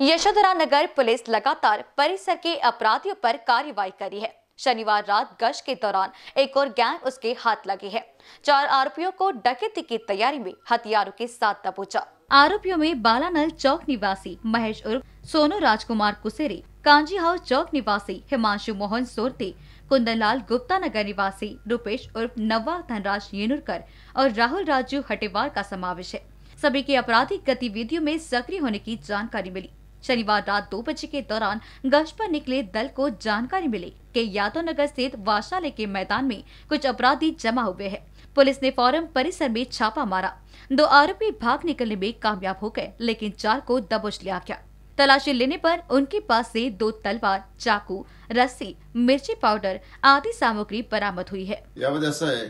यशोधरा नगर police लगातार परिसर के अपराधियों पर कार्रवाई करी है। शनिवार रात गश्त के दौरान एक और गैंग उसके हाथ लगी है। चार आरोपियों को डकैती की तैयारी में हथियारों के साथ दबोचा। आरोपियों में बालानल चौक निवासी महेश उर्फ़ सोनू राजकुमार कुसेरी, कांजी हाउस चौक निवासी हिमांशु मोहन सोरते, कुंदनलाल गुप्ता नगर निवासी रूपेश उर्फ़ नवा धनराज येनुरकर और राहुल राजू हटेवार का समावेश है। सभी की आपराधिक गतिविधियों में सक्रिय होने की जानकारी मिली। शनिवार रात दो बजे के दौरान गश्त पर निकले दल को जानकारी मिली कि यादव नगर स्थित वाशालय के मैदान में कुछ अपराधी जमा हुए हैं। पुलिस ने फ़ौरन परिसर में छापा मारा। दो आरोपी भाग निकलने में कामयाब हो गए, लेकिन चार को दबोच लिया गया। तलाशी लेने पर उनके पास से दो तलवार, चाकू, रस्सी, मिर्ची पावडर आदि सामग्री बरामद हुई है।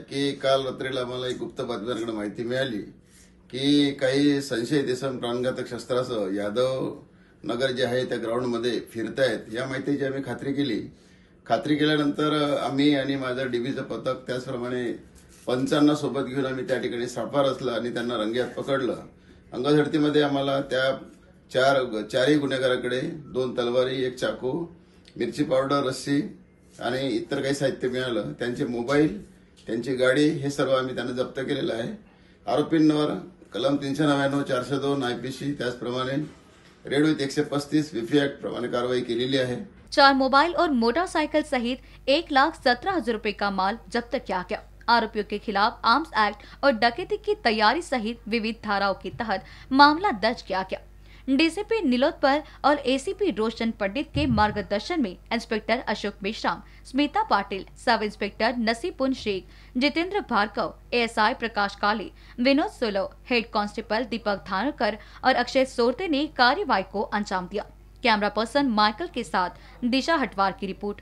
की काल गुप्त प्राणघातक शस्त्रासह यादव नगर जे आहे त्या ग्राउंडमध्ये फिरतायत. या माहितीची आम्ही खात्री केली. खात्री केल्यानंतर आम्ही आणि माझं डीबीचं पथक त्याचप्रमाणे पंचांना सोबत घेऊन आम्ही त्या ठिकाणी साफार रचला आणि त्यांना रंग्यात पकडलं. अंगझडतीमध्ये आम्हाला त्या चार चारही गुन्हेगाराकडे दोन तलवारी एक चाकू मिरची पावडर रस्सी आणि इतर काही साहित्य मिळालं. त्यांचे मोबाईल त्यांची गाडी हे सर्व आम्ही त्यांना जप्त केलेलं आहे. आरोपींवर कलम तीनशे नव्याण्णव चारशे दोन आय पी सी त्याचप्रमाणे रेड विथ एकशे पस्तीस ऍक्ट प्रमाणे कारवाई केलेली आहे चार मोबाइल और मोटरसाइकिल सहित एक लाख सत्रह हज़ार रूपए का माल जब्त किया गया। आरोपियों के खिलाफ आर्म्स एक्ट और डकैती की तैयारी सहित विविध धाराओं के तहत मामला दर्ज किया गया। डीसीपी नीलोत्पर और एसीपी रोशन पंडित के मार्गदर्शन में inspector Ashok Meshram, Smita Patil, sub inspector Nasipun Sheikh, Jitendra Bhargava, ASI Prakash Kale, Vinod Solo, head constable Deepak Dhankar और अक्षय सोरते ने कार्यवाही को अंजाम दिया। कैमरा पर्सन माइकल के साथ दिशा हटवार की रिपोर्ट।